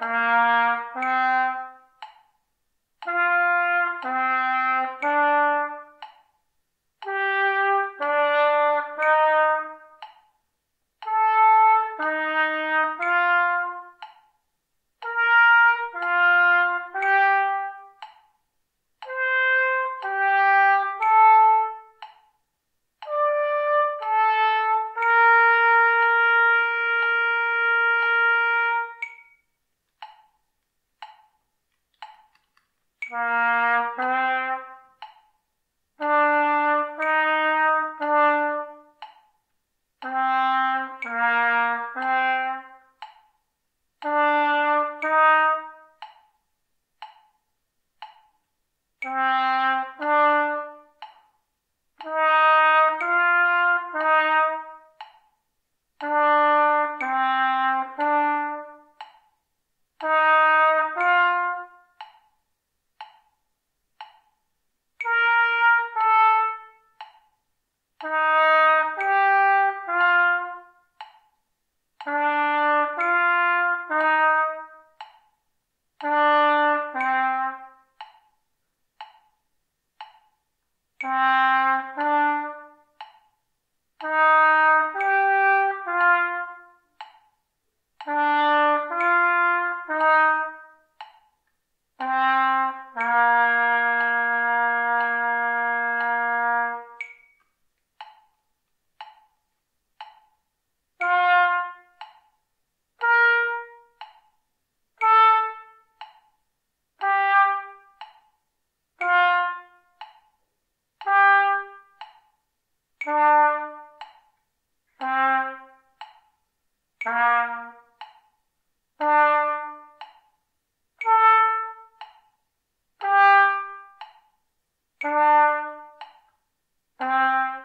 Bye. Bye. 아 Bye.